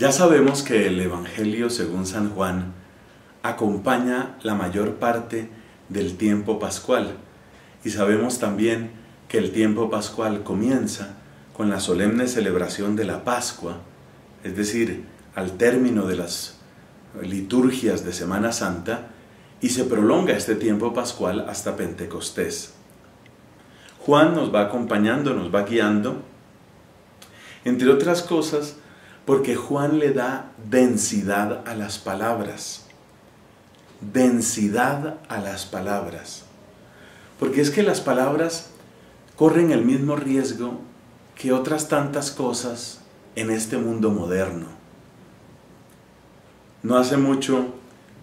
Ya sabemos que el Evangelio según San Juan acompaña la mayor parte del tiempo pascual y sabemos también que el tiempo pascual comienza con la solemne celebración de la Pascua, es decir, al término de las liturgias de Semana Santa y se prolonga este tiempo pascual hasta Pentecostés. Juan nos va acompañando, nos va guiando, entre otras cosas, porque Juan le da densidad a las palabras. Densidad a las palabras. Porque es que las palabras corren el mismo riesgo que otras tantas cosas en este mundo moderno. No hace mucho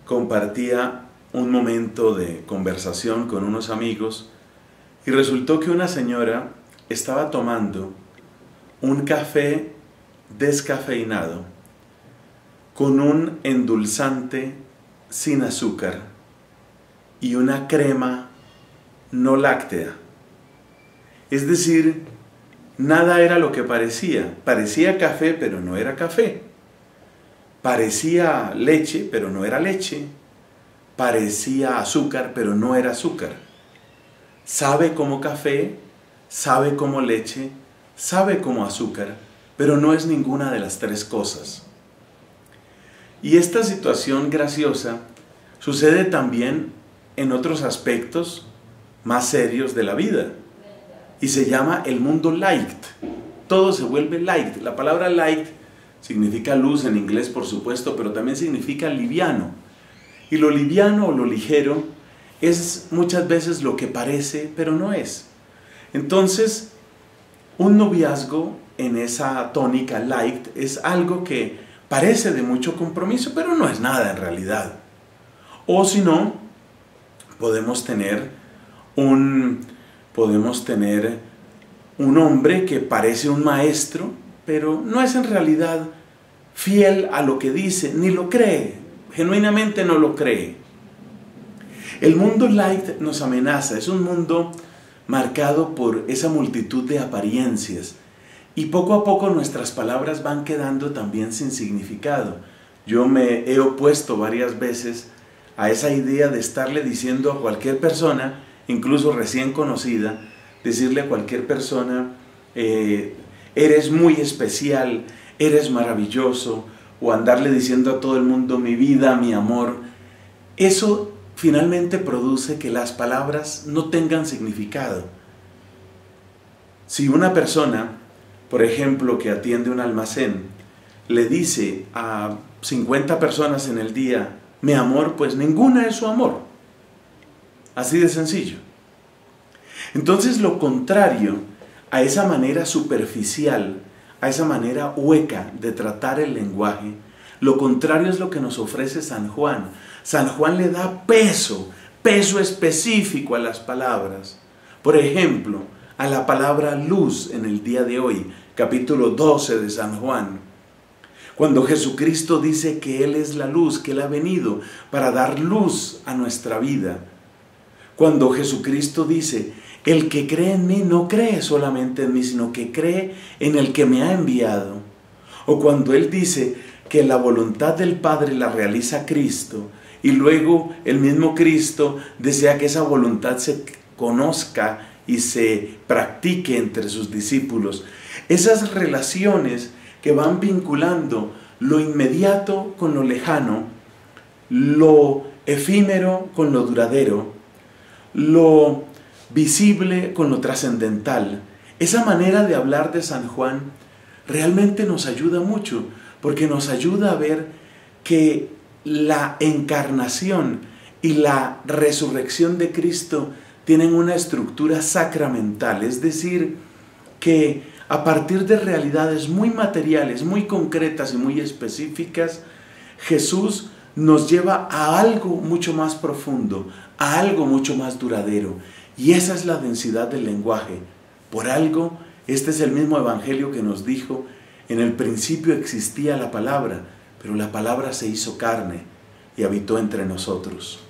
compartía un momento de conversación con unos amigos y resultó que una señora estaba tomando un café descafeinado con un endulzante sin azúcar y una crema no láctea. Es decir, nada era lo que parecía. Parecía café, pero no era café. Parecía leche, pero no era leche. Parecía azúcar, pero no era azúcar. Sabe como café, sabe como leche, sabe como azúcar, pero no es ninguna de las tres cosas. Y esta situación graciosa sucede también en otros aspectos más serios de la vida. Y se llama el mundo light. Todo se vuelve light. La palabra light significa luz en inglés, por supuesto, pero también significa liviano. Y lo liviano o lo ligero es muchas veces lo que parece, pero no es. Entonces, un noviazgo en esa tónica light es algo que parece de mucho compromiso, pero no es nada en realidad. O si no, podemos tener un podemos tener un hombre que parece un maestro, pero no es en realidad fiel a lo que dice, ni lo cree, genuinamente no lo cree. El mundo light nos amenaza, es un mundo marcado por esa multitud de apariencias, y poco a poco nuestras palabras van quedando también sin significado. Yo me he opuesto varias veces a esa idea de estarle diciendo a cualquier persona, incluso recién conocida, decirle a cualquier persona, eh, eres muy especial, eres maravilloso, o andarle diciendo a todo el mundo mi vida, mi amor. Eso finalmente produce que las palabras no tengan significado. Si una persona por ejemplo, que atiende un almacén, le dice a 50 personas en el día, mi amor, pues ninguna es su amor. Así de sencillo. Entonces lo contrario a esa manera superficial, a esa manera hueca de tratar el lenguaje, lo contrario es lo que nos ofrece San Juan. San Juan le da peso, peso específico a las palabras. Por ejemplo, a la palabra luz en el día de hoy, capítulo 12 de San Juan. Cuando Jesucristo dice que Él es la luz, que Él ha venido para dar luz a nuestra vida. Cuando Jesucristo dice, el que cree en mí no cree solamente en mí, sino que cree en el que me ha enviado. O cuando Él dice que la voluntad del Padre la realiza Cristo y luego el mismo Cristo desea que esa voluntad se conozca y se practique entre sus discípulos. Esas relaciones que van vinculando lo inmediato con lo lejano, lo efímero con lo duradero, lo visible con lo trascendental. Esa manera de hablar de San Juan realmente nos ayuda mucho, porque nos ayuda a ver que la encarnación y la resurrección de Cristo tienen una estructura sacramental, es decir, que a partir de realidades muy materiales, muy concretas y muy específicas, Jesús nos lleva a algo mucho más profundo, a algo mucho más duradero. Y esa es la densidad del lenguaje. Por algo, este es el mismo Evangelio que nos dijo, en el principio existía la palabra, pero la palabra se hizo carne y habitó entre nosotros.